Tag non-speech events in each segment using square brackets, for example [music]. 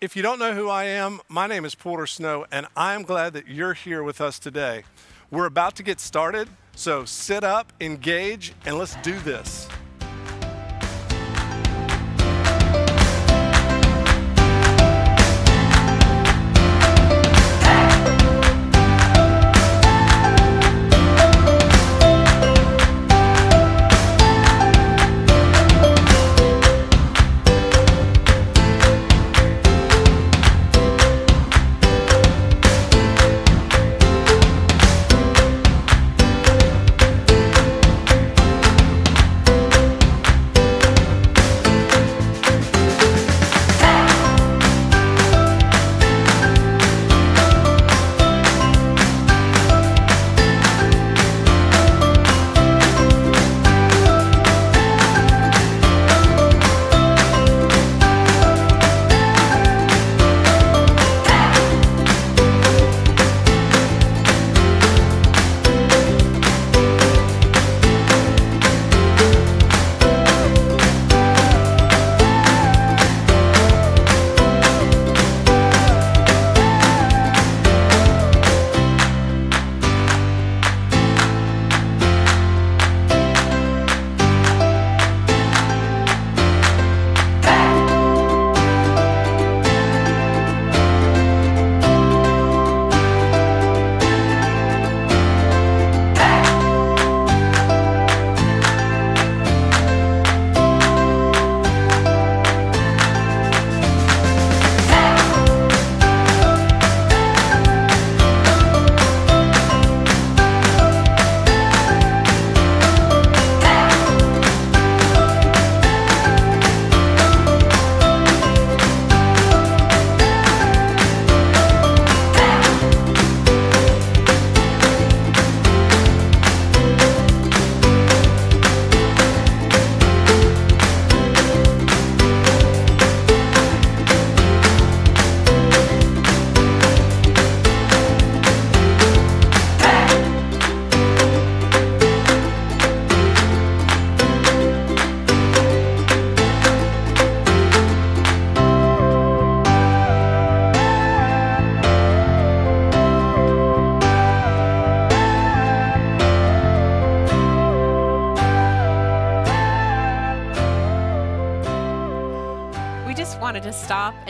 If you don't know who I am, my name is Porter Snow, and I'm glad that you're here with us today. We're about to get started, so sit up, engage, and let's do this.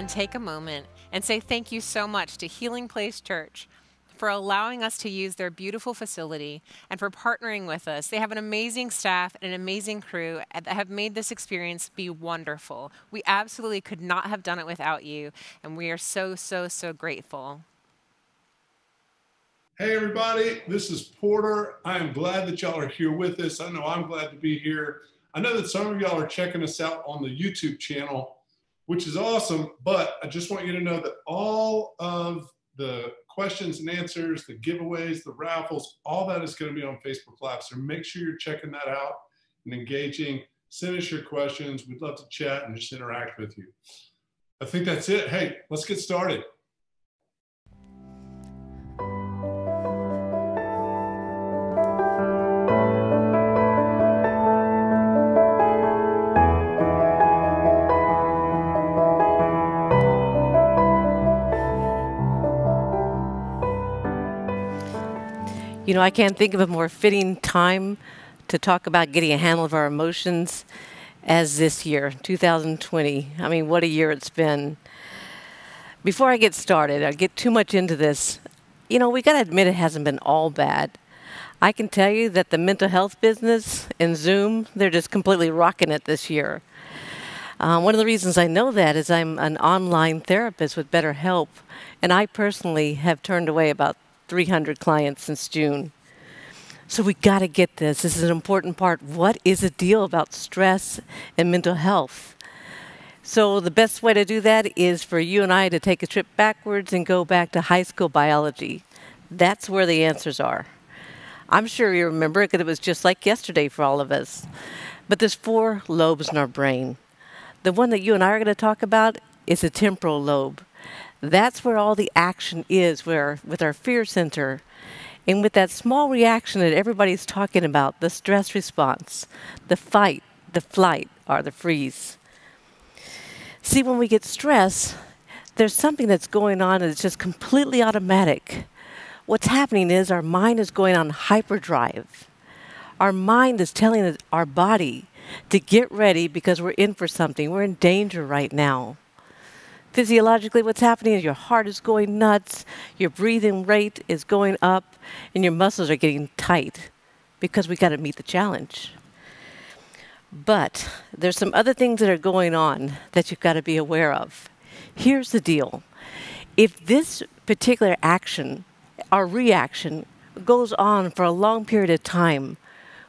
Take a moment and say thank you so much to Healing Place Church for allowing us to use their beautiful facility and for partnering with us. They have an amazing staff and an amazing crew that have made this experience be wonderful. We absolutely could not have done it without you, and we are so, so, so grateful. Hey, everybody, this is Porter. I am glad that y'all are here with us. I know I'm glad to be here. I know that some of y'all are checking us out on the YouTube channel which is awesome. But I just want you to know that all of the questions and answers, the giveaways, the raffles, all that is going to be on Facebook Live. So make sure you're checking that out and engaging. Send us your questions. We'd love to chat and just interact with you. I think that's it. Hey, let's get started. You know, I can't think of a more fitting time to talk about getting a handle of our emotions as this year, 2020. I mean, what a year it's been. Before I get started, I get too much into this. You know, we got to admit it hasn't been all bad. I can tell you that the mental health business and Zoom, they're just completely rocking it this year. Uh, one of the reasons I know that is I'm an online therapist with BetterHelp, and I personally have turned away about 300 clients since June. So we got to get this. This is an important part. What is the deal about stress and mental health? So the best way to do that is for you and I to take a trip backwards and go back to high school biology. That's where the answers are. I'm sure you remember it because it was just like yesterday for all of us. But there's four lobes in our brain. The one that you and I are going to talk about is the temporal lobe. That's where all the action is, where with our fear center. And with that small reaction that everybody's talking about, the stress response, the fight, the flight, or the freeze. See, when we get stressed, there's something that's going on that's just completely automatic. What's happening is our mind is going on hyperdrive. Our mind is telling our body to get ready because we're in for something. We're in danger right now. Physiologically, what's happening is your heart is going nuts, your breathing rate is going up, and your muscles are getting tight because we got to meet the challenge. But there's some other things that are going on that you've got to be aware of. Here's the deal if this particular action our reaction goes on for a long period of time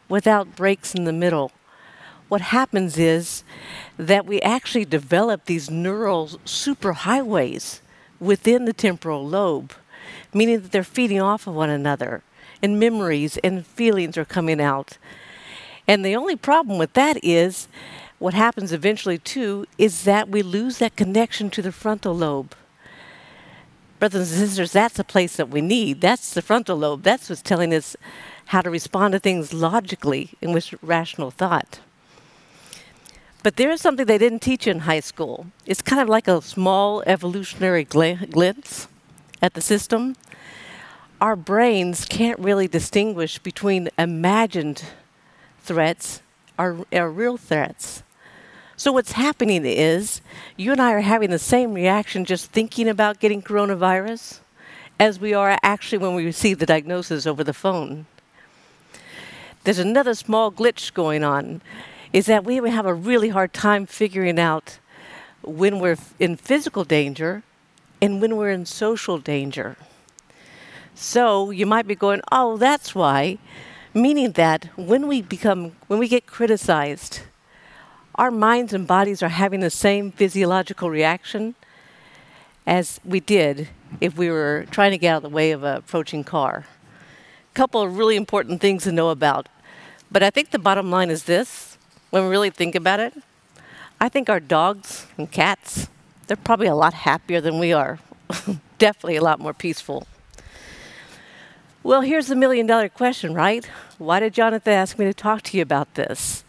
without breaks in the middle, what happens is that we actually develop these neural superhighways within the temporal lobe, meaning that they're feeding off of one another, and memories and feelings are coming out. And the only problem with that is what happens eventually, too, is that we lose that connection to the frontal lobe. Brothers and sisters, that's a place that we need. That's the frontal lobe. That's what's telling us how to respond to things logically and with rational thought. But there is something they didn't teach in high school. It's kind of like a small evolutionary gl- glimpse at the system. Our brains can't really distinguish between imagined threats or, or real threats. So, what's happening is you and I are having the same reaction just thinking about getting coronavirus as we are actually when we receive the diagnosis over the phone. There's another small glitch going on is that we have a really hard time figuring out when we're in physical danger and when we're in social danger. So you might be going, oh, that's why, meaning that when we become, when we get criticized, our minds and bodies are having the same physiological reaction as we did if we were trying to get out of the way of an approaching car. A couple of really important things to know about. But I think the bottom line is this when we really think about it, I think our dogs and cats, they're probably a lot happier than we are. [laughs] Definitely a lot more peaceful. Well, here's the million dollar question, right? Why did Jonathan ask me to talk to you about this?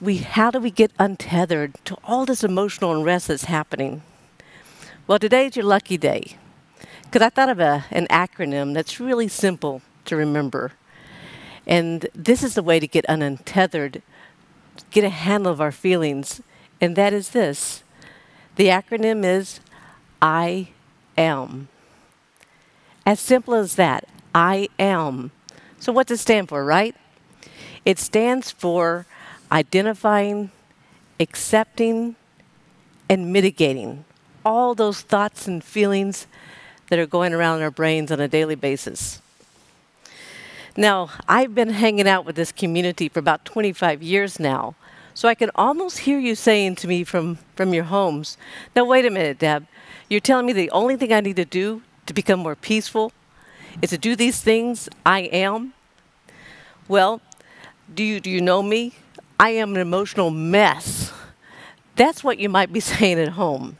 We, how do we get untethered to all this emotional unrest that's happening? Well, today's your lucky day. Because I thought of a, an acronym that's really simple to remember. And this is the way to get untethered get a handle of our feelings, and that is this the acronym is I am. As simple as that. I am. So, what does it stand for, right? It stands for identifying, accepting, and mitigating all those thoughts and feelings that are going around in our brains on a daily basis. Now, I've been hanging out with this community for about 25 years now, so I can almost hear you saying to me from, from your homes, Now, wait a minute, Deb. You're telling me the only thing I need to do to become more peaceful is to do these things I am? Well, do you, do you know me? I am an emotional mess. That's what you might be [laughs] saying at home.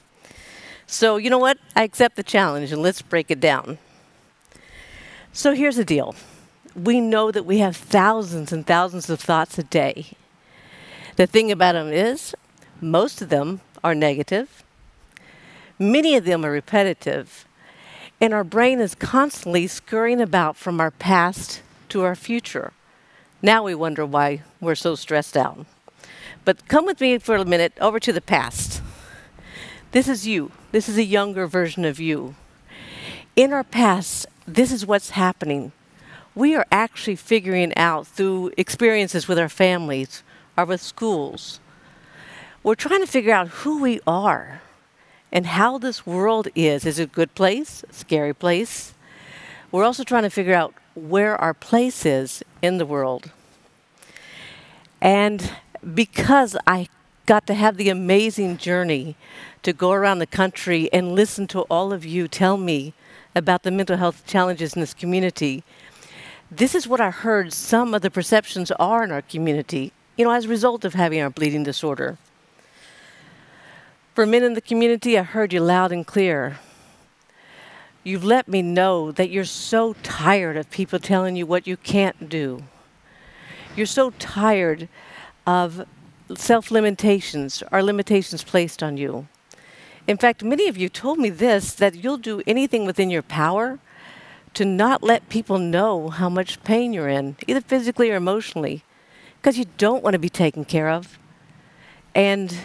So, you know what? I accept the challenge and let's break it down. So, here's the deal we know that we have thousands and thousands of thoughts a day. The thing about them is, most of them are negative, many of them are repetitive, and our brain is constantly scurrying about from our past to our future. Now we wonder why we're so stressed out. But come with me for a minute over to the past. This is you. This is a younger version of you. In our past, this is what's happening we are actually figuring out through experiences with our families or with schools. We're trying to figure out who we are and how this world is. Is it a good place, a scary place? We're also trying to figure out where our place is in the world. And because I got to have the amazing journey to go around the country and listen to all of you tell me about the mental health challenges in this community, this is what I heard some of the perceptions are in our community, you know, as a result of having our bleeding disorder. For men in the community, I heard you loud and clear. You've let me know that you're so tired of people telling you what you can't do. You're so tired of self limitations or limitations placed on you. In fact, many of you told me this that you'll do anything within your power to not let people know how much pain you're in, either physically or emotionally, because you don't want to be taken care of and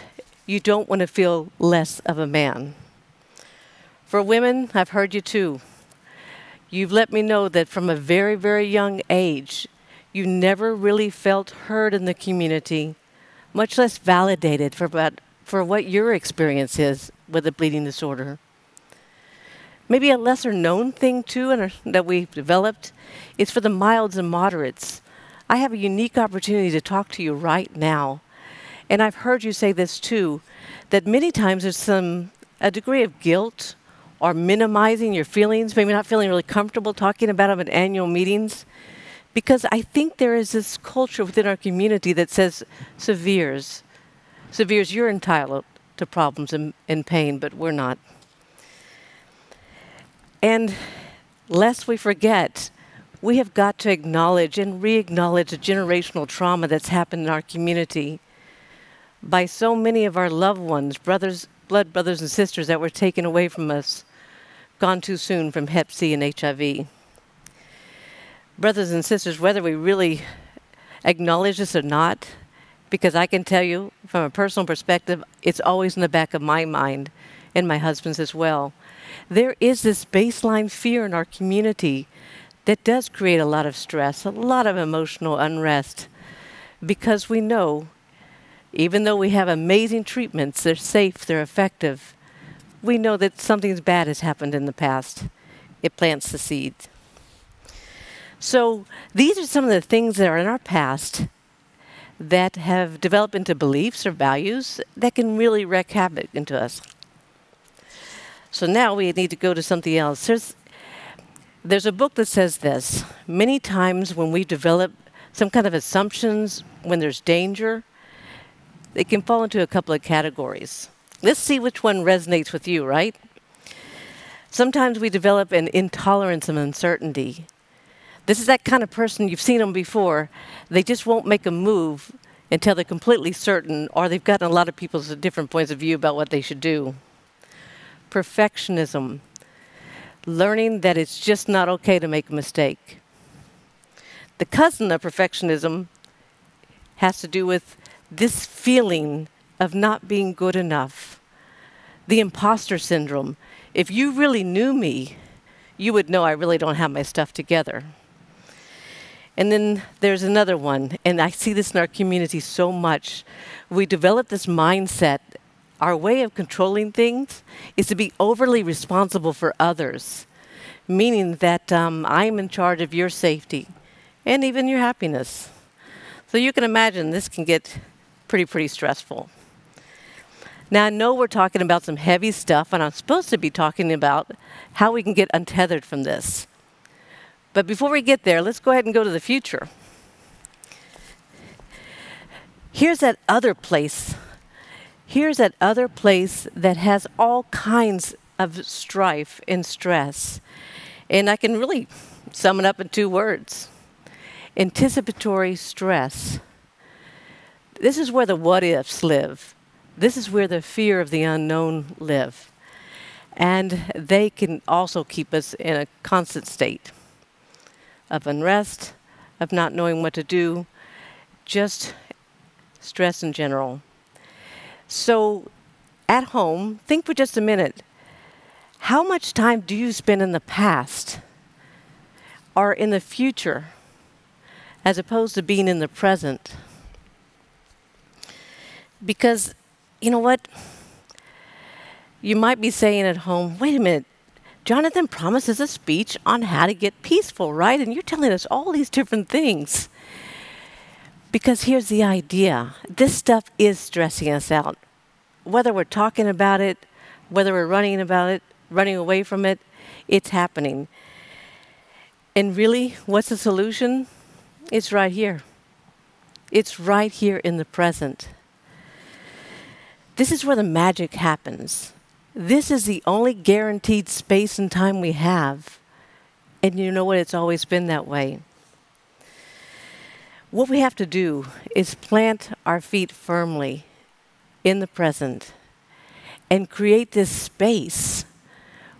you don't want to feel less of a man. For women, I've heard you too. You've let me know that from a very, very young age, you never really felt heard in the community, much less validated for, about, for what your experience is with a bleeding disorder. Maybe a lesser known thing, too, and that we've developed is for the milds and moderates. I have a unique opportunity to talk to you right now. And I've heard you say this too that many times there's some a degree of guilt or minimizing your feelings, maybe not feeling really comfortable talking about them at annual meetings. Because I think there is this culture within our community that says, severes, severes, you're entitled to problems and, and pain, but we're not. And lest we forget, we have got to acknowledge and re acknowledge the generational trauma that's happened in our community by so many of our loved ones, brothers, blood brothers and sisters that were taken away from us, gone too soon from Hep C and HIV. Brothers and sisters, whether we really acknowledge this or not, because I can tell you from a personal perspective, it's always in the back of my mind and my husband's as well. There is this baseline fear in our community that does create a lot of stress, a lot of emotional unrest, because we know, even though we have amazing treatments, they're safe, they're effective, we know that something bad has happened in the past. It plants the seed. So these are some of the things that are in our past that have developed into beliefs or values that can really wreak havoc into us. So now we need to go to something else. There's, there's a book that says this many times when we develop some kind of assumptions, when there's danger, they can fall into a couple of categories. Let's see which one resonates with you, right? Sometimes we develop an intolerance of uncertainty. This is that kind of person, you've seen them before. They just won't make a move until they're completely certain, or they've gotten a lot of people's different points of view about what they should do. Perfectionism, learning that it's just not okay to make a mistake. The cousin of perfectionism has to do with this feeling of not being good enough, the imposter syndrome. If you really knew me, you would know I really don't have my stuff together. And then there's another one, and I see this in our community so much. We develop this mindset. Our way of controlling things is to be overly responsible for others, meaning that um, I'm in charge of your safety and even your happiness. So you can imagine this can get pretty, pretty stressful. Now, I know we're talking about some heavy stuff, and I'm supposed to be talking about how we can get untethered from this. But before we get there, let's go ahead and go to the future. Here's that other place. Here's that other place that has all kinds of strife and stress. And I can really sum it up in two words anticipatory stress. This is where the what ifs live. This is where the fear of the unknown live. And they can also keep us in a constant state of unrest, of not knowing what to do, just stress in general. So, at home, think for just a minute how much time do you spend in the past or in the future as opposed to being in the present? Because, you know what? You might be saying at home, wait a minute, Jonathan promises a speech on how to get peaceful, right? And you're telling us all these different things. Because here's the idea this stuff is stressing us out. Whether we're talking about it, whether we're running about it, running away from it, it's happening. And really, what's the solution? It's right here. It's right here in the present. This is where the magic happens. This is the only guaranteed space and time we have. And you know what? It's always been that way. What we have to do is plant our feet firmly in the present and create this space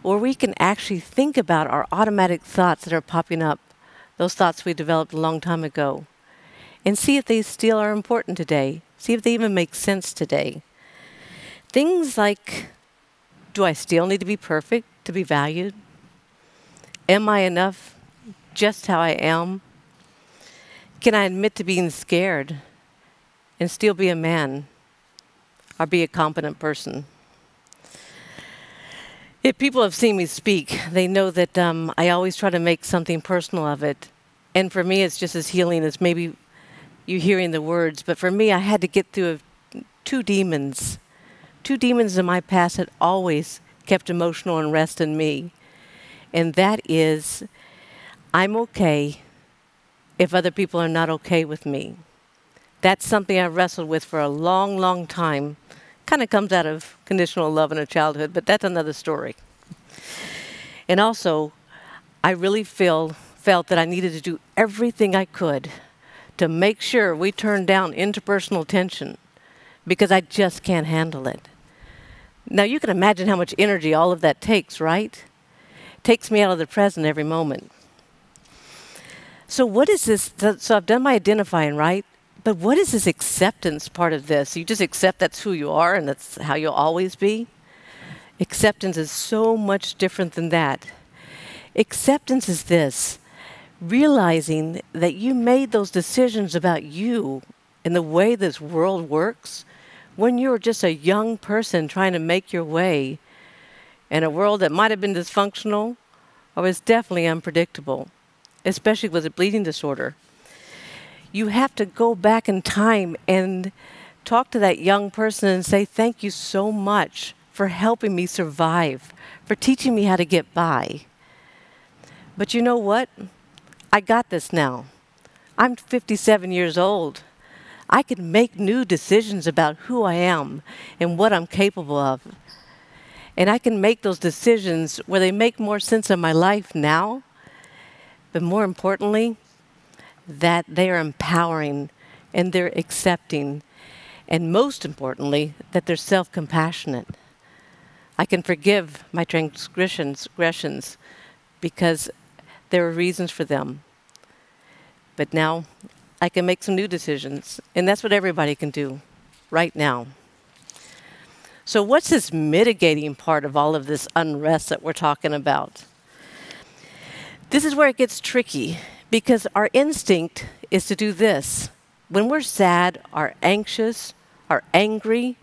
where we can actually think about our automatic thoughts that are popping up, those thoughts we developed a long time ago, and see if they still are important today, see if they even make sense today. Things like do I still need to be perfect to be valued? Am I enough just how I am? Can I admit to being scared and still be a man or be a competent person? If people have seen me speak, they know that um, I always try to make something personal of it. And for me, it's just as healing as maybe you hearing the words. But for me, I had to get through two demons. Two demons in my past had always kept emotional unrest in me. And that is, I'm okay if other people are not okay with me. That's something I wrestled with for a long, long time kind of comes out of conditional love in a childhood, but that's another story. And also, I really feel felt that I needed to do everything I could to make sure we turned down interpersonal tension because I just can't handle it. Now you can imagine how much energy all of that takes, right? It takes me out of the present every moment. So what is this? So I've done my identifying, right? But what is this acceptance part of this? You just accept that's who you are and that's how you'll always be? Acceptance is so much different than that. Acceptance is this realizing that you made those decisions about you and the way this world works when you were just a young person trying to make your way in a world that might have been dysfunctional or was definitely unpredictable, especially with a bleeding disorder you have to go back in time and talk to that young person and say, Thank you so much for helping me survive, for teaching me how to get by. But you know what? I got this now. I'm 57 years old. I can make new decisions about who I am and what I'm capable of. And I can make those decisions where they make more sense in my life now. But more importantly, that they are empowering and they're accepting, and most importantly, that they're self compassionate. I can forgive my transgressions because there are reasons for them. But now I can make some new decisions, and that's what everybody can do right now. So, what's this mitigating part of all of this unrest that we're talking about? This is where it gets tricky because our instinct is to do this. When we're sad, or anxious, or angry,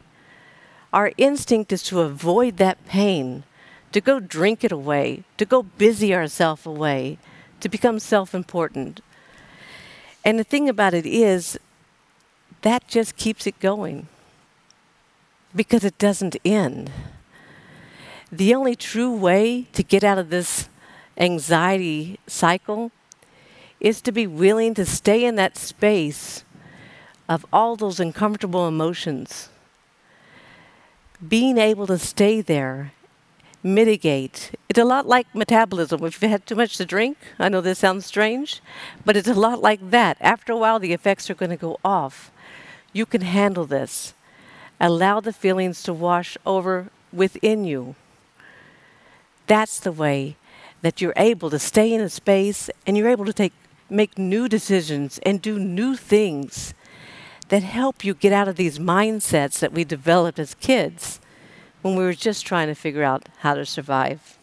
our instinct is to avoid that pain, to go drink it away, to go busy ourselves away, to become self important. And the thing about it is, that just keeps it going because it doesn't end. The only true way to get out of this anxiety cycle is to be willing to stay in that space of all those uncomfortable emotions. Being able to stay there, mitigate. It's a lot like metabolism. If you've had too much to drink, I know this sounds strange, but it's a lot like that. After a while, the effects are going to go off. You can handle this. Allow the feelings to wash over within you. That's the way that you're able to stay in a space and you're able to take make new decisions and do new things that help you get out of these mindsets that we developed as kids when we were just trying to figure out how to survive.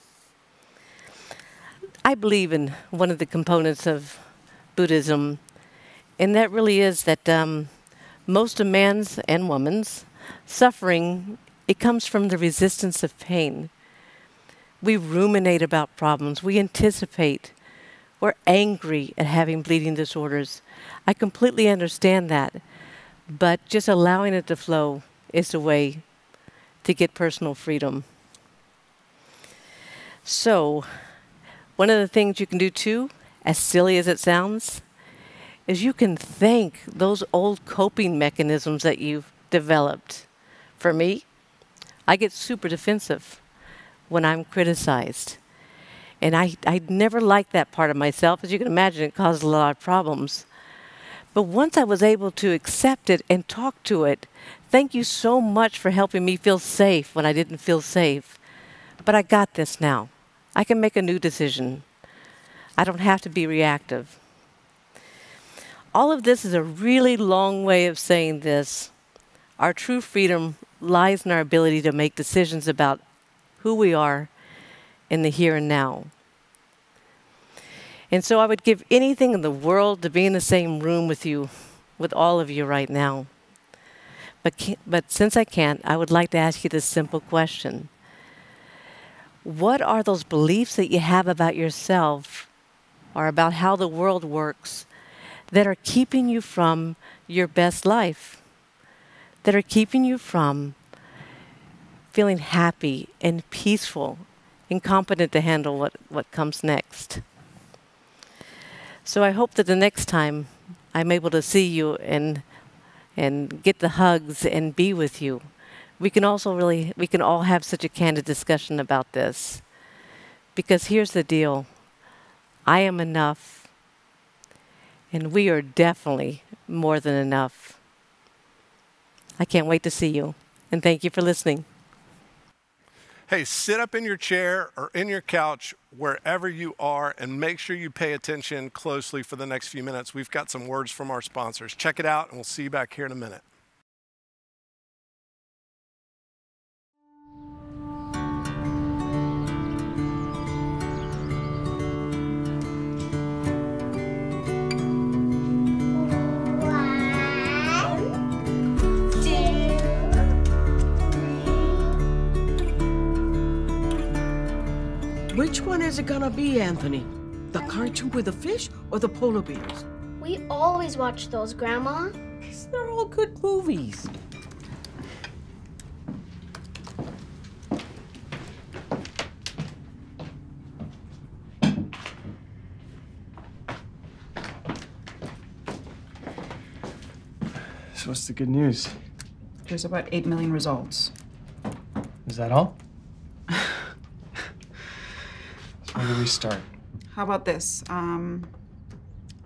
I believe in one of the components of Buddhism, and that really is that um, most of man's and woman's suffering it comes from the resistance of pain. We ruminate about problems. We anticipate we're angry at having bleeding disorders. I completely understand that. But just allowing it to flow is a way to get personal freedom. So, one of the things you can do too, as silly as it sounds, is you can thank those old coping mechanisms that you've developed. For me, I get super defensive when I'm criticized. And I, I never liked that part of myself. As you can imagine, it caused a lot of problems. But once I was able to accept it and talk to it, thank you so much for helping me feel safe when I didn't feel safe. But I got this now. I can make a new decision. I don't have to be reactive. All of this is a really long way of saying this. Our true freedom lies in our ability to make decisions about who we are in the here and now. And so I would give anything in the world to be in the same room with you, with all of you right now. But, but since I can't, I would like to ask you this simple question What are those beliefs that you have about yourself or about how the world works that are keeping you from your best life? That are keeping you from feeling happy and peaceful and competent to handle what, what comes next? So I hope that the next time I'm able to see you and and get the hugs and be with you, we can also really we can all have such a candid discussion about this. Because here's the deal. I am enough. And we are definitely more than enough. I can't wait to see you. And thank you for listening. Hey, sit up in your chair or in your couch, wherever you are, and make sure you pay attention closely for the next few minutes. We've got some words from our sponsors. Check it out, and we'll see you back here in a minute. Which one is it gonna be, Anthony? The cartoon with the fish or the polar bears? We always watch those, Grandma. They're all good movies. So what's the good news? There's about 8 million results. Is that all? Where do we start? How about this? Um,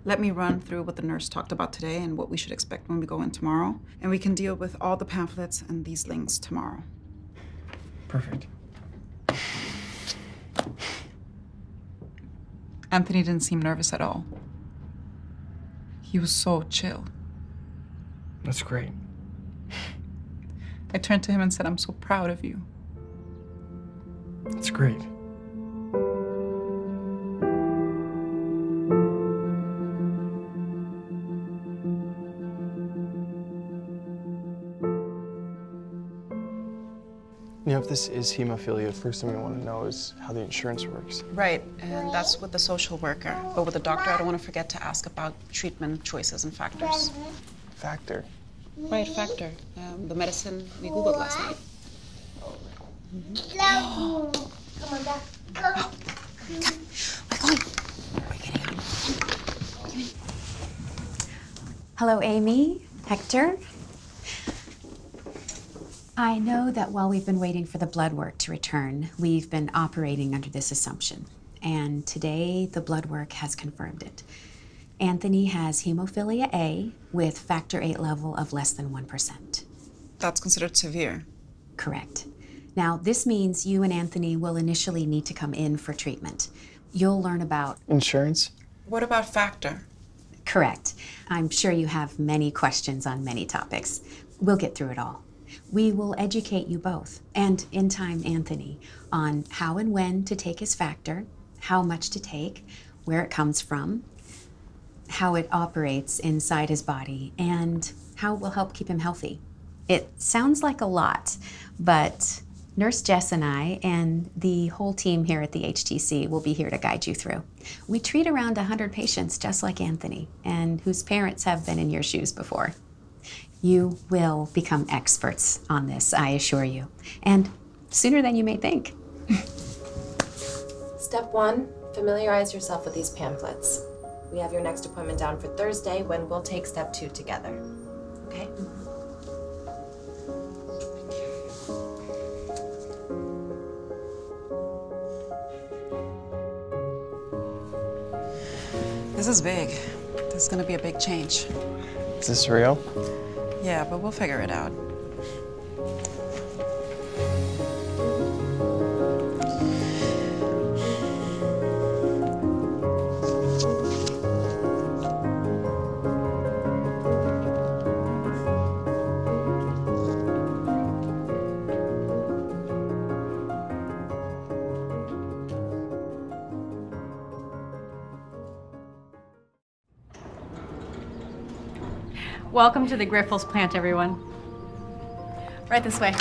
let me run through what the nurse talked about today and what we should expect when we go in tomorrow. And we can deal with all the pamphlets and these links tomorrow. Perfect. Anthony didn't seem nervous at all. He was so chill. That's great. I turned to him and said, I'm so proud of you. That's great. This is hemophilia, first thing we want to know is how the insurance works. Right, and that's with the social worker. But with the doctor, I don't want to forget to ask about treatment choices and factors. Factor. Right, factor. Um, the medicine we Googled last night. Come on, Dad. Go. Hello, Amy, Hector. I know that while we've been waiting for the blood work to return, we've been operating under this assumption. And today, the blood work has confirmed it. Anthony has hemophilia A with factor VIII level of less than 1%. That's considered severe. Correct. Now, this means you and Anthony will initially need to come in for treatment. You'll learn about Insurance? What about factor? Correct. I'm sure you have many questions on many topics. We'll get through it all. We will educate you both, and in time, Anthony, on how and when to take his factor, how much to take, where it comes from, how it operates inside his body, and how it will help keep him healthy. It sounds like a lot, but Nurse Jess and I, and the whole team here at the HTC, will be here to guide you through. We treat around 100 patients just like Anthony, and whose parents have been in your shoes before. You will become experts on this, I assure you, and sooner than you may think. [laughs] Step one familiarize yourself with these pamphlets. We have your next appointment down for Thursday when we'll take step two together. Okay? This is big. This is gonna be a big change. Is this real? Yeah, but we'll figure it out. Welcome to the Grifols plant, everyone. Right this way.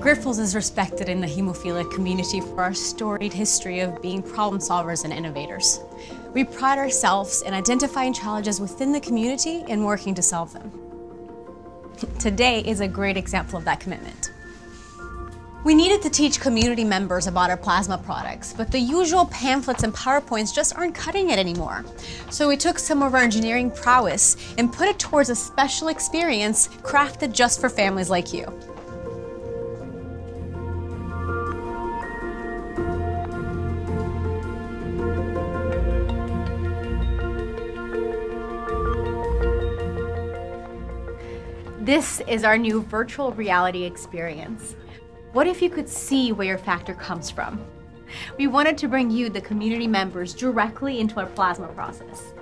Grifols is respected in the hemophilia community for our storied history of being problem solvers and innovators. We pride ourselves in identifying challenges within the community and working to solve them. Today is a great example of that commitment. We needed to teach community members about our plasma products, but the usual pamphlets and PowerPoints just aren't cutting it anymore. So we took some of our engineering prowess and put it towards a special experience crafted just for families like you. This is our new virtual reality experience. What if you could see where your factor comes from? We wanted to bring you, the community members, directly into our plasma process.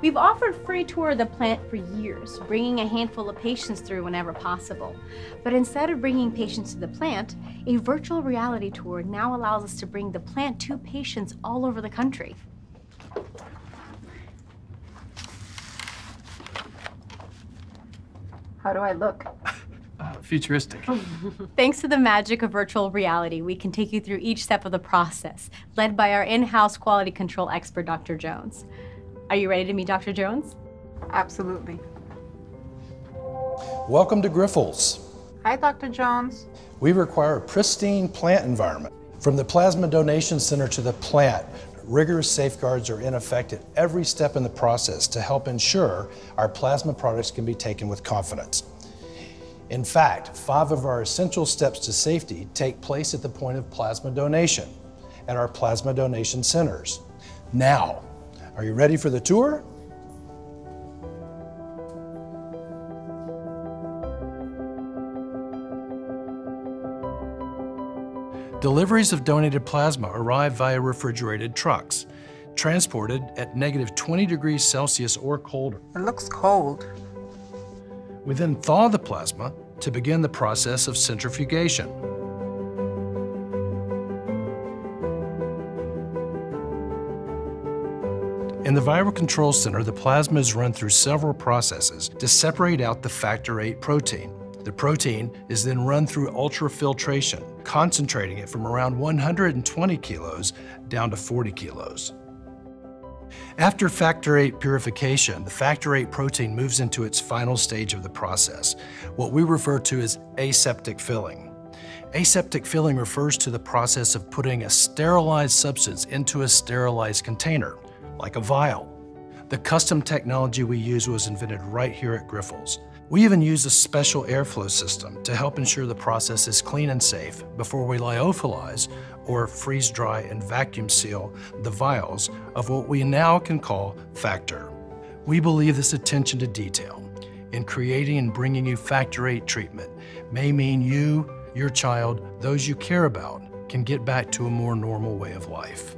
We've offered free tour of the plant for years, bringing a handful of patients through whenever possible. But instead of bringing patients to the plant, a virtual reality tour now allows us to bring the plant to patients all over the country. How do I look? Uh, futuristic. [laughs] Thanks to the magic of virtual reality, we can take you through each step of the process, led by our in-house quality control expert, Dr. Jones. Are you ready to meet Dr. Jones? Absolutely. Welcome to Grifols. Hi, Dr. Jones. We require a pristine plant environment. From the plasma donation center to the plant, rigorous safeguards are in effect at every step in the process to help ensure our plasma products can be taken with confidence. In fact, five of our essential steps to safety take place at the point of plasma donation at our plasma donation centers. Now, are you ready for the tour? Deliveries of donated plasma arrive via refrigerated trucks, transported at negative 20 degrees Celsius or colder. It looks cold. We then thaw the plasma to begin the process of centrifugation. In the Viral Control Center, the plasma is run through several processes to separate out the factor VIII protein. The protein is then run through ultrafiltration, concentrating it from around 120 kilos down to 40 kilos. After factor VIII purification, the factor VIII protein moves into its final stage of the process, what we refer to as aseptic filling. Aseptic filling refers to the process of putting a sterilized substance into a sterilized container, like a vial. The custom technology we use was invented right here at Grifols. We even use a special airflow system to help ensure the process is clean and safe before we lyophilize or freeze dry and vacuum seal the vials of what we now can call factor. We believe this attention to detail in creating and bringing you factor VIII treatment may mean you, your child, those you care about can get back to a more normal way of life.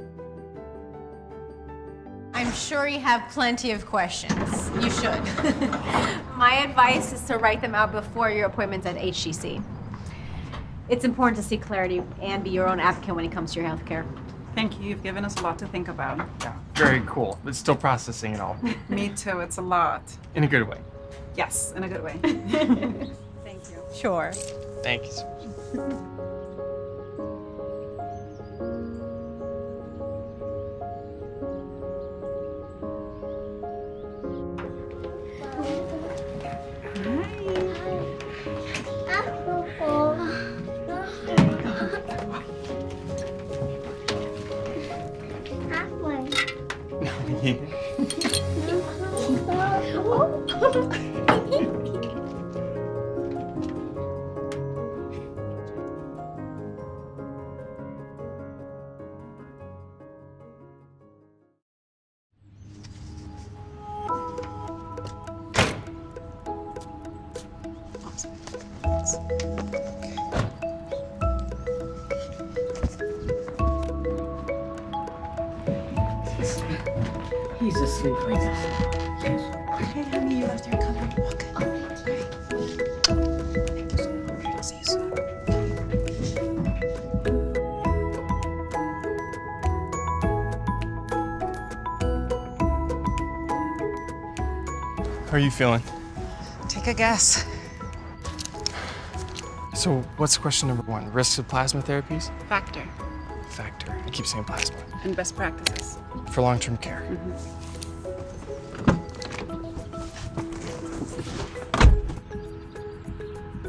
I'm sure you have plenty of questions. You should. [laughs] My advice is to write them out before your appointments at HTC. It's important to seek clarity and be your own advocate when it comes to your health care. Thank you. You've given us a lot to think about. Yeah, very cool. But still processing it all. [laughs] Me too. It's a lot. In a good way. Yes, in a good way. [laughs] Thank you. Sure. Thank you you feeling? Take a guess. So, what's question number one? Risks of plasma therapies? Factor Factor. I keep saying plasma. and best practices. For long term care. Mm-hmm.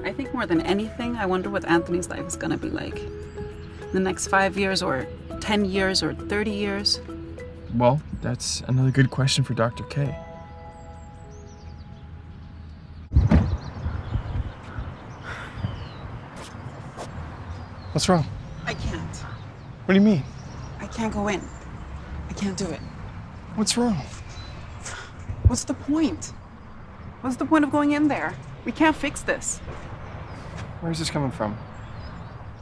I think more than anything, I wonder what Anthony's life is gonna be like. In the next five years, or 10 years, or 30 years. Well, that's another good question for Dr. K. What's wrong? I can't. What do you mean? I can't go in. I can't do it. What's wrong? What's the point? What's the point of going in there? We can't fix this. Where's this coming from?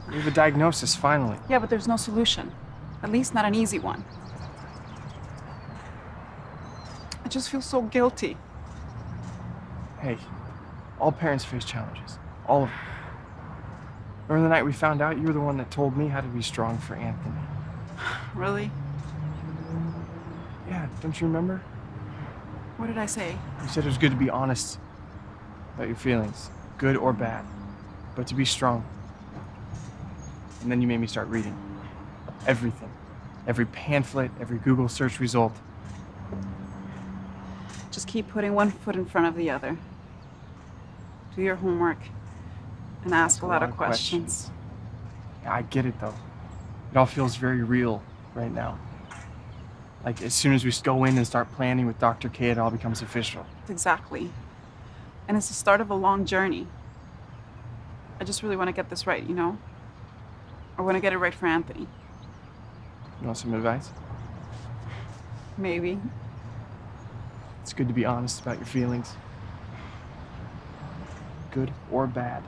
We have a diagnosis, finally. Yeah, but there's no solution. At least not an easy one. I just feel so guilty. Hey, all parents face challenges. All of them. Remember the night we found out you were the one that told me how to be strong for Anthony? [sighs] Really? Yeah, don't you remember? What did I say? You said it was good to be honest about your feelings, good or bad, but to be strong. And then you made me start reading. Everything. Every pamphlet, every Google search result. Just keep putting one foot in front of the other. Do your homework and ask a lot, of questions. Yeah, I get it though. It all feels very real right now. Like as soon as we go in and start planning with Dr. K, it all becomes official. Exactly. And it's the start of a long journey. I just really want to get this right, you know? I want to get it right for Anthony. You want some advice? Maybe. It's good to be honest about your feelings. Good or bad.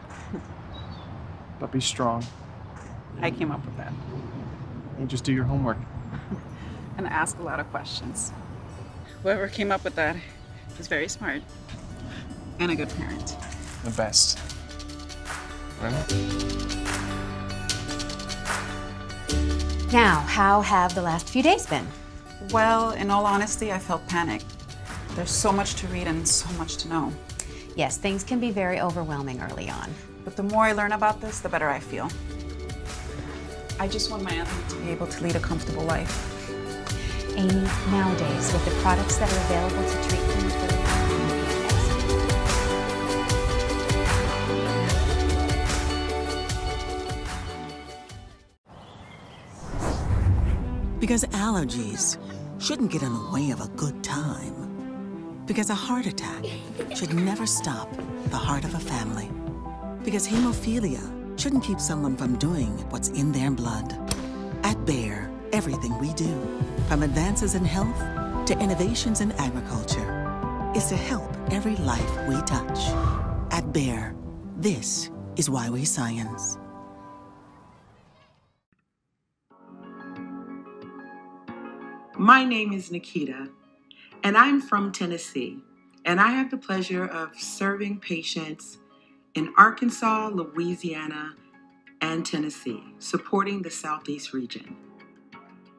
[laughs] but be strong. I came up with that. And just do your homework. [laughs] And ask a lot of questions. Whoever came up with that is very smart and a good parent. The best. Right? Now, how have the last few days been? Well, in all honesty, I felt panicked. There's so much to read and so much to know. Yes, things can be very overwhelming early on. But the more I learn about this, the better I feel. I just want my Anthony to be able to lead a comfortable life. Amy, nowadays, with the products that are available to treat hemophilia, Because allergies shouldn't get in the way of a good time. Because a heart attack should never stop the heart of a family. Because hemophilia shouldn't keep someone from doing what's in their blood. At Bayer, everything we do, from advances in health to innovations in agriculture, is to help every life we touch. At Bayer, this is why we science. My name is Nikita, and I'm from Tennessee. And I have the pleasure of serving patients in Arkansas, Louisiana, and Tennessee, supporting the Southeast region.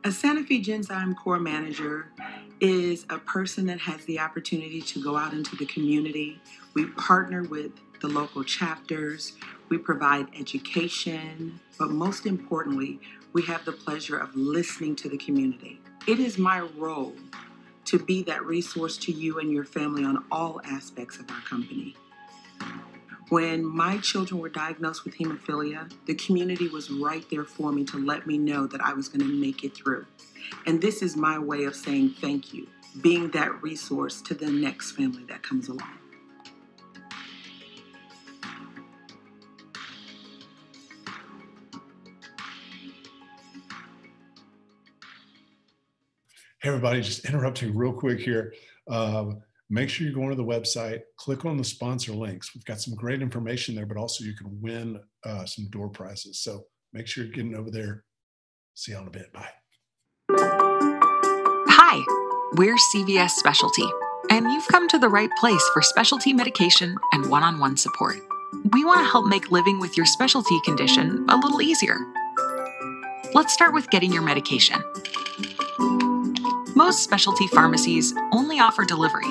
A Sanofi Genzyme Core Manager is a person that has the opportunity to go out into the community. We partner with the local chapters, we provide education, but most importantly, we have the pleasure of listening to the community. It is my role to be that resource to you and your family on all aspects of our company. When my children were diagnosed with hemophilia, the community was right there for me to let me know that I was going to make it through. And this is my way of saying thank you, being that resource to the next family that comes along. Hey, everybody, just interrupting real quick here. Um, make sure you go onto the website, click on the sponsor links. We've got some great information there, but also you can win uh, some door prizes. So make sure you're getting over there. See you in a bit. Bye. Hi, we're CVS Specialty, and you've come to the right place for specialty medication and one on one support. We want to help make living with your specialty condition a little easier. Let's start with getting your medication. Most specialty pharmacies only offer delivery,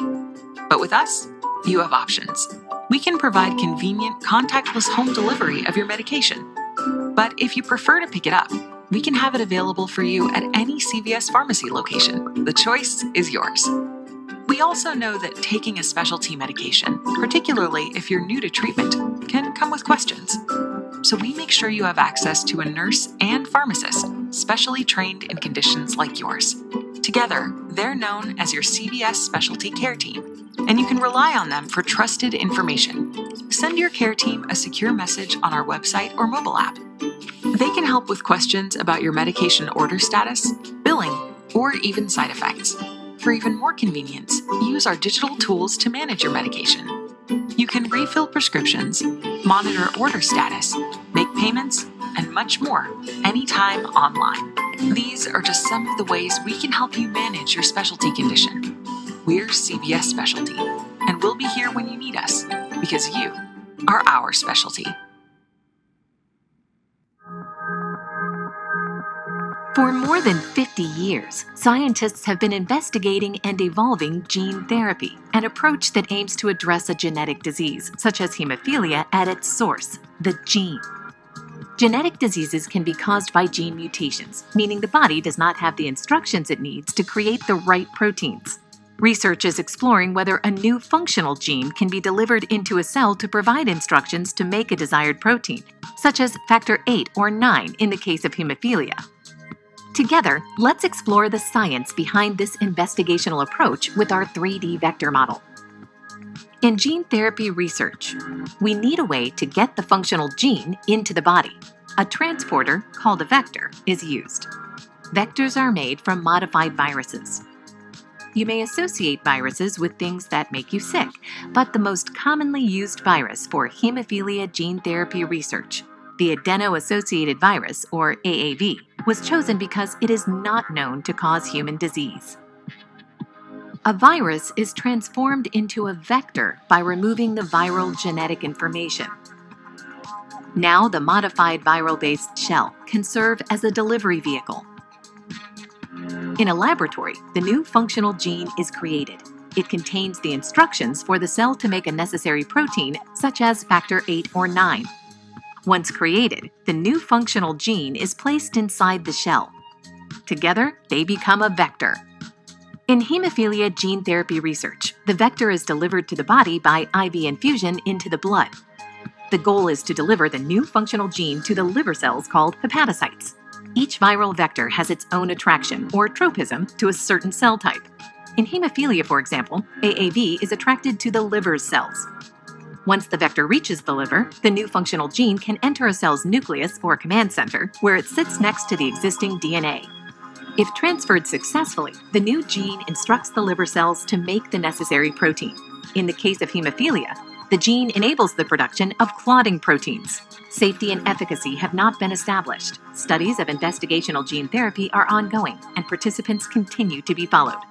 but with us, you have options. We can provide convenient, contactless home delivery of your medication. But if you prefer to pick it up, we can have it available for you at any CVS pharmacy location. The choice is yours. We also know that taking a specialty medication, particularly if you're new to treatment, can come with questions. So we make sure you have access to a nurse and pharmacist specially trained in conditions like yours. Together, they're known as your CVS Specialty Care Team, and you can rely on them for trusted information. Send your care team a secure message on our website or mobile app. They can help with questions about your medication order status, billing, or even side effects. For even more convenience, use our digital tools to manage your medication. You can refill prescriptions, monitor order status, make payments, and much more anytime online. These are just some of the ways we can help you manage your specialty condition. We're CVS Specialty, and we'll be here when you need us because you are our specialty. For more than 50 years, scientists have been investigating and evolving gene therapy, an approach that aims to address a genetic disease, such as hemophilia, at its source, the gene. Genetic diseases can be caused by gene mutations, meaning the body does not have the instructions it needs to create the right proteins. Research is exploring whether a new functional gene can be delivered into a cell to provide instructions to make a desired protein, such as factor 8 or 9 in the case of hemophilia. Together, let's explore the science behind this investigational approach with our 3D vector model. In gene therapy research, we need a way to get the functional gene into the body. A transporter, called a vector, is used. Vectors are made from modified viruses. You may associate viruses with things that make you sick, but the most commonly used virus for hemophilia gene therapy research the adeno associated virus, or AAV, was chosen because it is not known to cause human disease. A virus is transformed into a vector by removing the viral genetic information. Now, the modified viral based shell can serve as a delivery vehicle. In a laboratory, the new functional gene is created. It contains the instructions for the cell to make a necessary protein, such as factor 8 or 9. Once created, the new functional gene is placed inside the shell. Together, they become a vector. In hemophilia gene therapy research, the vector is delivered to the body by IV infusion into the blood. The goal is to deliver the new functional gene to the liver cells called hepatocytes. Each viral vector has its own attraction, or tropism, to a certain cell type. In hemophilia, for example, AAV is attracted to the liver's cells. Once the vector reaches the liver, the new functional gene can enter a cell's nucleus or command center, where it sits next to the existing DNA. If transferred successfully, the new gene instructs the liver cells to make the necessary protein. In the case of hemophilia, the gene enables the production of clotting proteins. Safety and efficacy have not been established. Studies of investigational gene therapy are ongoing, and participants continue to be followed.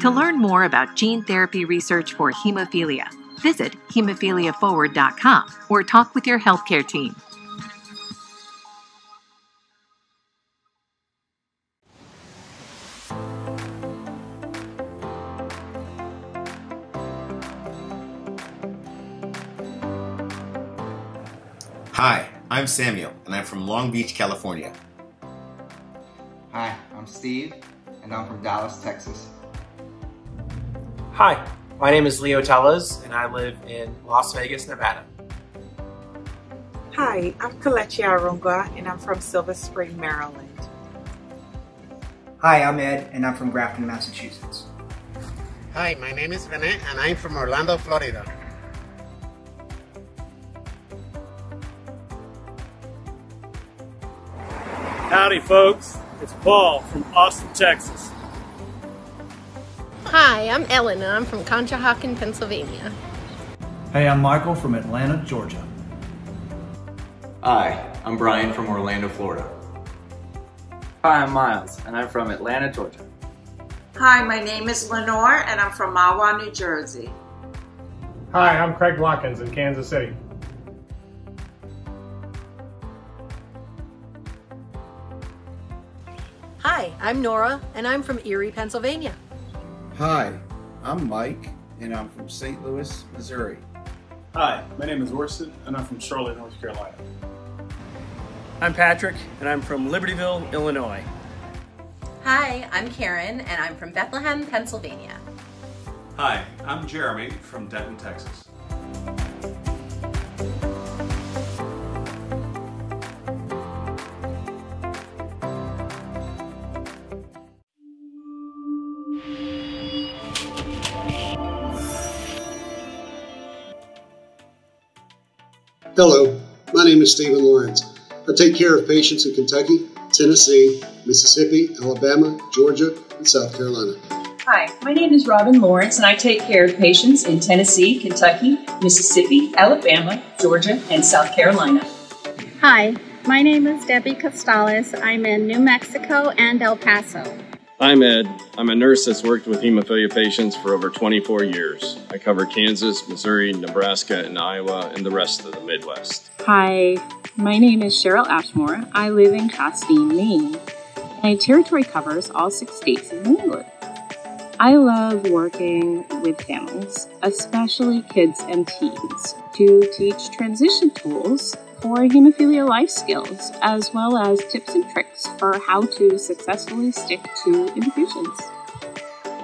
To learn more about gene therapy research for hemophilia, visit hemophiliaforward.com or talk with your healthcare team. Hi, I'm Samuel, and I'm from Long Beach, California. Hi, I'm Steve, and I'm from Dallas, Texas. Hi, my name is Leo Tellez, and I live in Las Vegas, Nevada. Hi, I'm Kalechi Arunga, and I'm from Silver Spring, Maryland. Hi, I'm Ed, and I'm from Grafton, Massachusetts. Hi, my name is Benet, and I'm from Orlando, Florida. Howdy, folks. It's Paul from Austin, Texas. Hi, I'm Ellen, and I'm from Conshohocken, Pennsylvania. Hey, I'm Michael from Atlanta, Georgia. Hi, I'm Brian from Orlando, Florida. Hi, I'm Miles, and I'm from Atlanta, Georgia. Hi, my name is Lenore, and I'm from Mahwah, New Jersey. Hi, I'm Craig Watkins in Kansas City. Hi, I'm Nora, and I'm from Erie, Pennsylvania. Hi, I'm Mike, and I'm from St. Louis, Missouri. Hi, my name is Orson, and I'm from Charlotte, North Carolina. I'm Patrick, and I'm from Libertyville, Illinois. Hi, I'm Karen, and I'm from Bethlehem, Pennsylvania. Hi, I'm Jeremy from Denton, Texas. Hello, my name is Stephen Lawrence. I take care of patients in Kentucky, Tennessee, Mississippi, Alabama, Georgia, and South Carolina. Hi, my name is Robin Lawrence, and I take care of patients in Tennessee, Kentucky, Mississippi, Alabama, Georgia, and South Carolina. Hi, my name is Debbie Costales. I'm in New Mexico and El Paso. I'm Ed. I'm a nurse that's worked with hemophilia patients for over 24 years. I cover Kansas, Missouri, Nebraska, and Iowa, and the rest of the Midwest. Hi, my name is Cheryl Ashmore. I live in Castine, Maine. My territory covers all six states in New England. I love working with families, especially kids and teens, to teach transition tools for hemophilia life skills, as well as tips and tricks for how to successfully stick to infusions.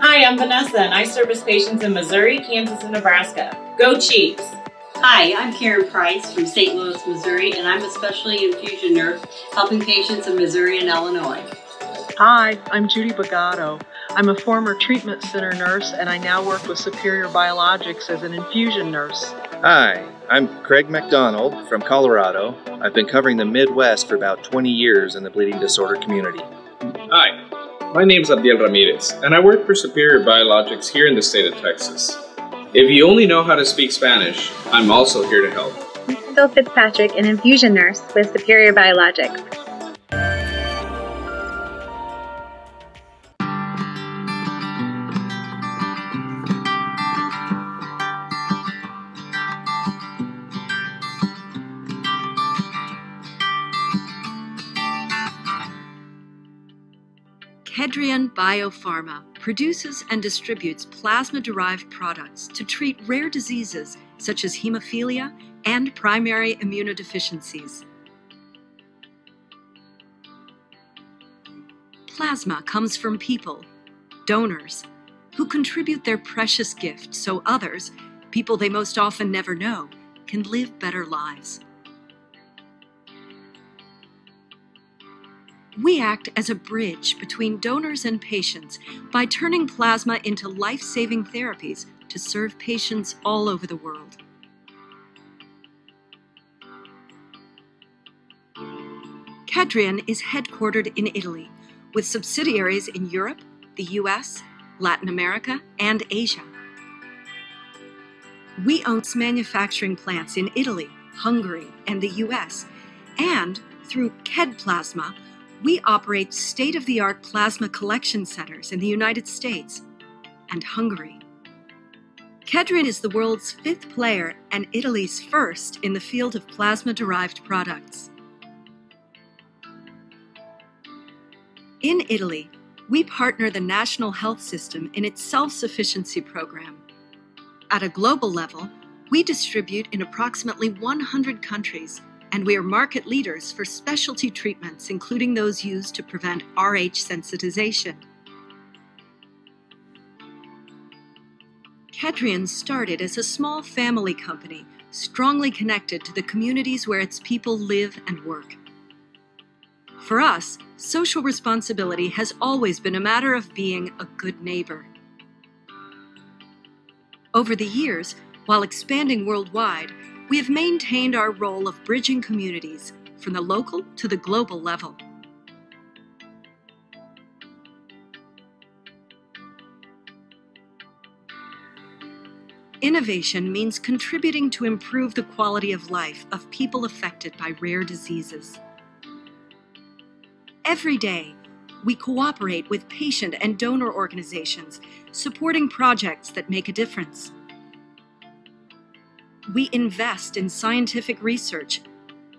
Hi, I'm Vanessa, and I service patients in Missouri, Kansas, and Nebraska. Go Chiefs! Hi, I'm Karen Price from St. Louis, Missouri, and I'm a specialty infusion nurse helping patients in Missouri and Illinois. Hi, I'm Judy Bagato. I'm a former treatment center nurse, and I now work with Superior Biologics as an infusion nurse. Hi, I'm Craig McDonald from Colorado. I've been covering the Midwest for about 20 years in the bleeding disorder community. Hi, my name is Abdiel Ramirez, and I work for Superior Biologics here in the state of Texas. If you only know how to speak Spanish, I'm also here to help. Phil Fitzpatrick, an infusion nurse with Superior Biologics. Kedrion Biopharma produces and distributes plasma derived products to treat rare diseases such as hemophilia and primary immunodeficiencies. Plasma comes from people, donors, who contribute their precious gift so others, people they most often never know, can live better lives. We act as a bridge between donors and patients by turning plasma into life saving therapies to serve patients all over the world. Kedrion is headquartered in Italy, with subsidiaries in Europe, the US, Latin America, and Asia. We own manufacturing plants in Italy, Hungary, and the US, and through KED Plasma, we operate state of the art plasma collection centers in the United States and Hungary. Kedrion is the world's fifth player and Italy's first in the field of plasma derived products. In Italy, we partner the national health system in its self sufficiency program. At a global level, we distribute in approximately 100 countries and we are market leaders for specialty treatments, including those used to prevent Rh sensitization. Kedrion started as a small family company, strongly connected to the communities where its people live and work. For us, social responsibility has always been a matter of being a good neighbor. Over the years, while expanding worldwide, we have maintained our role of bridging communities from the local to the global level. Innovation means contributing to improve the quality of life of people affected by rare diseases. Every day, we cooperate with patient and donor organizations, supporting projects that make a difference. We invest in scientific research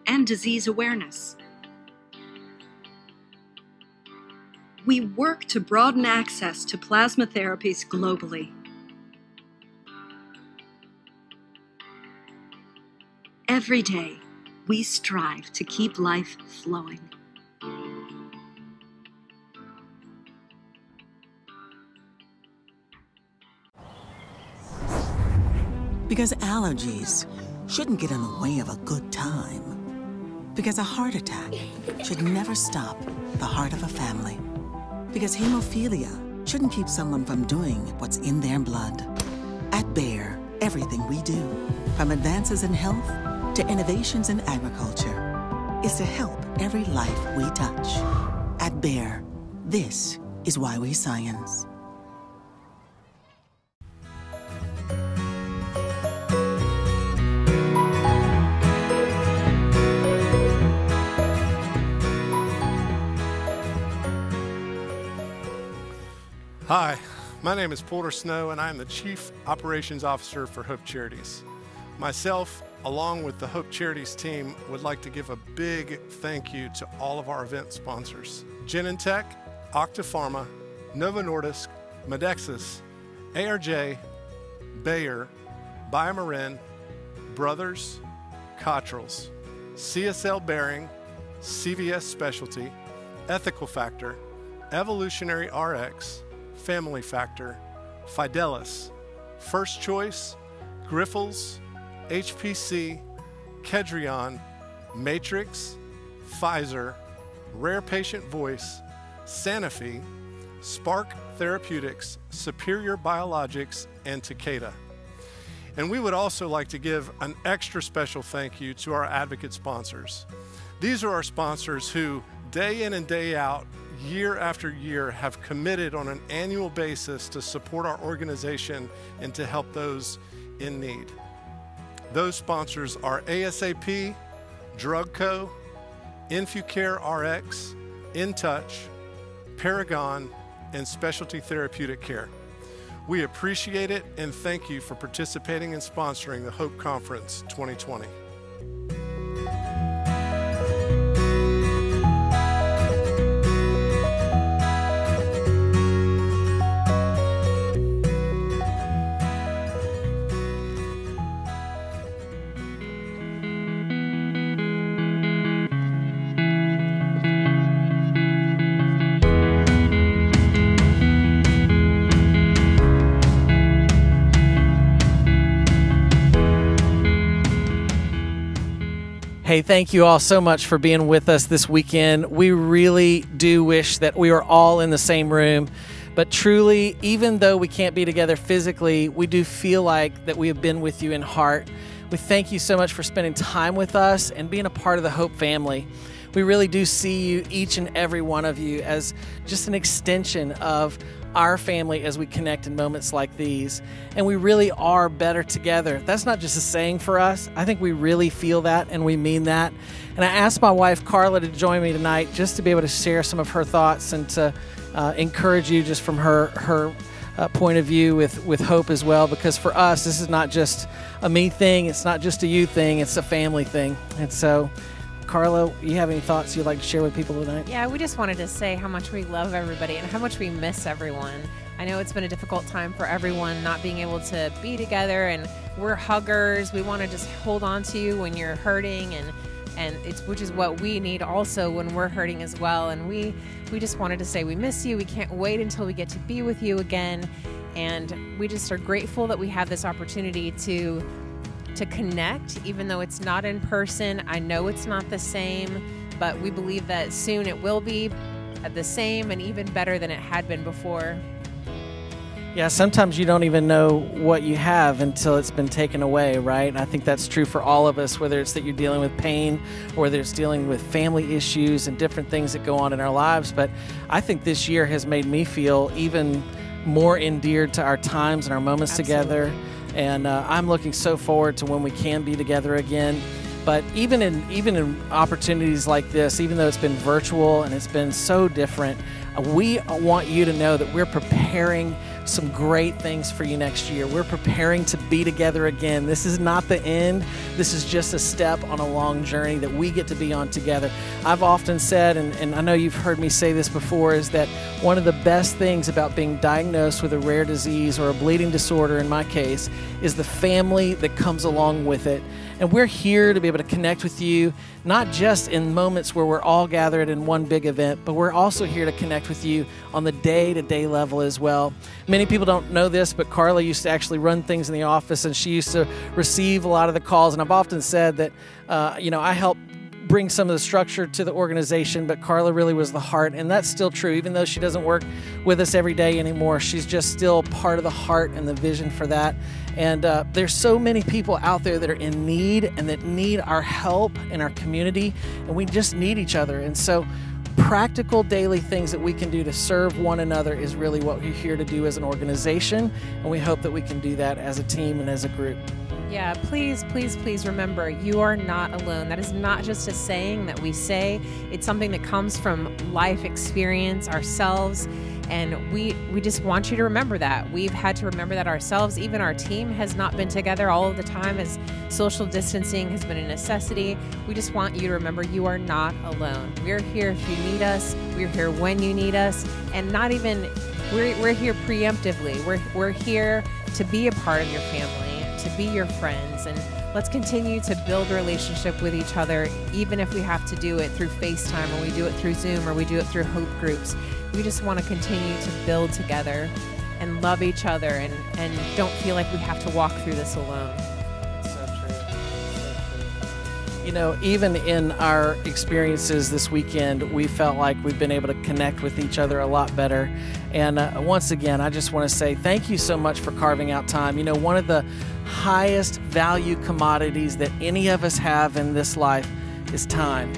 and disease awareness. We work to broaden access to plasma therapies globally. Every day, we strive to keep life flowing. Because allergies shouldn't get in the way of a good time. Because a heart attack should never stop the heart of a family. Because hemophilia shouldn't keep someone from doing what's in their blood. At Bayer, everything we do, from advances in health to innovations in agriculture, is to help every life we touch. At Bayer, this is why we science. Hi, my name is Porter Snow, and I am the Chief Operations Officer for Hope Charities. Myself, along with the Hope Charities team, would like to give a big thank you to all of our event sponsors Genentech, Octapharma, Novo Nordisk, Medexus, ARJ, Bayer, BioMarin, Brothers, Cottrells, CSL Behring, CVS Specialty, Ethical Factor, Evolutionary RX, Family Factor, Fidelis, First Choice, Grifols, HPC, Kedrion, Matrix, Pfizer, Rare Patient Voice, Sanofi, Spark Therapeutics, Superior Biologics, and Takeda. And we would also like to give an extra special thank you to our advocate sponsors. These are our sponsors who, day in and day out, year after year, have committed on an annual basis to support our organization and to help those in need. Those sponsors are ASAP, DrugCo, InfuCare RX, InTouch, Paragon, and Specialty Therapeutic Care. We appreciate it and thank you for participating and sponsoring the Hope Conference 2020. Hey, thank you all so much for being with us this weekend. We really do wish that we were all in the same room. But truly, even though we can't be together physically, we do feel like that we have been with you in heart. We thank you so much for spending time with us and being a part of the Hope family. We really do see you, each and every one of you, as just an extension of our family as we connect in moments like these. And we really are better together. That's not just a saying for us. I think we really feel that and we mean that. And I asked my wife, Carla, to join me tonight just to be able to share some of her thoughts and to uh, encourage you just from her, her uh, point of view with, with hope as well. Because for us, this is not just a me thing, it's not just a you thing, it's a family thing. And so, Carla, you have any thoughts you'd like to share with people tonight? Yeah, we just wanted to say how much we love everybody and how much we miss everyone. I know it's been a difficult time for everyone not being able to be together, and we're huggers. We want to just hold on to you when you're hurting, and and it's which is what we need also when we're hurting as well. And we we just wanted to say we miss you. We can't wait until we get to be with you again, and we just are grateful that we have this opportunity to to connect, even though it's not in person. I know it's not the same, but we believe that soon it will be the same and even better than it had been before. Yeah, sometimes you don't even know what you have until it's been taken away, right? And I think that's true for all of us, whether it's that you're dealing with pain or whether it's dealing with family issues and different things that go on in our lives. But I think this year has made me feel even more endeared to our times and our moments Absolutely. together And uh, I'm looking so forward to when we can be together again. But even in even in opportunities like this, even though it's been virtual and it's been so different, we want you to know that we're preparing some great things for you next year. We're preparing to be together again. This is not the end. This is just a step on a long journey that we get to be on together. I've often said, and, and I know you've heard me say this before, is that one of the best things about being diagnosed with a rare disease or a bleeding disorder, in my case, is the family that comes along with it. And we're here to be able to connect with you, not just in moments where we're all gathered in one big event, but we're also here to connect with you on the day to day level as well. Many people don't know this, but Carla used to actually run things in the office and she used to receive a lot of the calls. And I've often said that, uh, you know, I help bring some of the structure to the organization, but Carla really was the heart, and that's still true. Even though she doesn't work with us every day anymore, she's just still part of the heart and the vision for that. And uh, there's so many people out there that are in need and that need our help in our community, and we just need each other. And so, practical daily things that we can do to serve one another is really what we're here to do as an organization, and we hope that we can do that as a team and as a group. Yeah, please, please, please remember you are not alone. That is not just a saying that we say, it's something that comes from life experience ourselves. And we, we just want you to remember that. We've had to remember that ourselves. Even our team has not been together all of the time as social distancing has been a necessity. We just want you to remember you are not alone. We're here if you need us, we're here when you need us, and not even, we're, we're here preemptively. We're, we're here to be a part of your family to be your friends and let's continue to build a relationship with each other even if we have to do it through facetime or we do it through zoom or we do it through hope groups we just want to continue to build together and love each other and, and don't feel like we have to walk through this alone you know, even in our experiences this weekend, we felt like we've been able to connect with each other a lot better. And uh, once again, I just want to say thank you so much for carving out time. You know, one of the highest value commodities that any of us have in this life is time.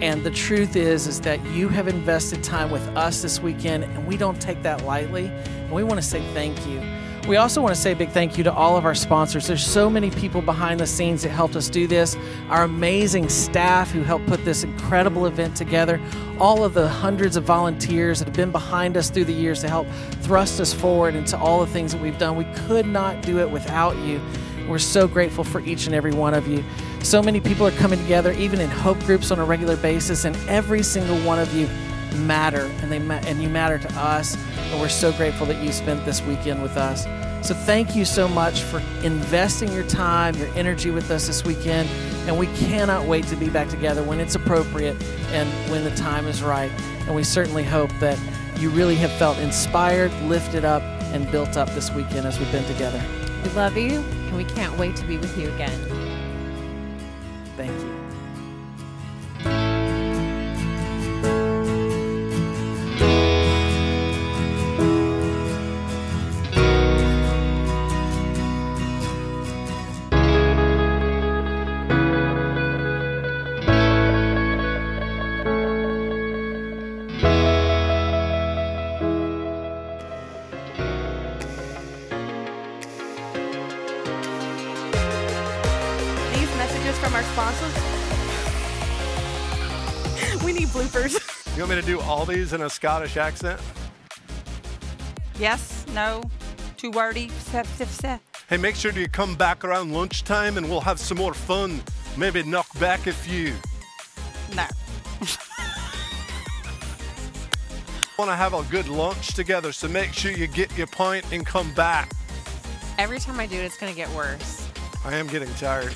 And the truth is is that you have invested time with us this weekend and we don't take that lightly. And we want to say thank you. We also want to say a big thank you to all of our sponsors. There's so many people behind the scenes that helped us do this. Our amazing staff who helped put this incredible event together. All of the hundreds of volunteers that have been behind us through the years to help thrust us forward into all the things that we've done. We could not do it without you. We're so grateful for each and every one of you. So many people are coming together, even in hope groups on a regular basis, and every single one of you matter, and they ma- and you matter to us. And we're so grateful that you spent this weekend with us. So thank you so much for investing your time, your energy with us this weekend. And we cannot wait to be back together when it's appropriate and when the time is right. And we certainly hope that you really have felt inspired, lifted up, and built up this weekend as we've been together. we love you and we can't wait to be with you again from our sponsors. we need bloopers. You want me to do all these in a Scottish accent? yes, no, too wordy. Hey, make sure you come back around lunchtime and we'll have some more fun. Maybe knock back a few. No. [laughs] Want to have a good lunch together, so make sure you get your point and come back. every time i do it it's going to get worse I am getting tired.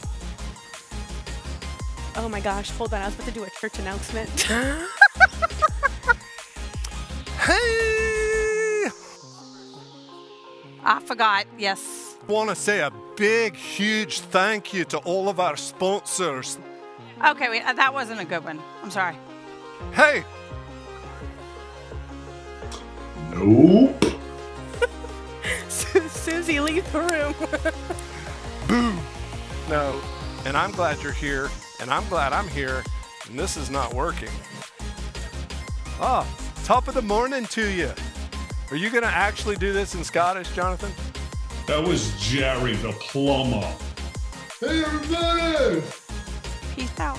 Oh my gosh, hold on. I was about to do a church announcement. [laughs] hey! I forgot. Yes. I want to say a big, huge thank you to all of our sponsors. Okay, wait. uh, That wasn't a good one. I'm sorry. Hey! Nope. [laughs] Susie, leave the room. [laughs] Boo! No. And I'm glad you're here, and I'm glad I'm here, and this is not working. Ah, top of the morning to you. Are you going to actually do this in Scottish, Jonathan? That was Jerry the plumber. Hey, everybody! Peace out.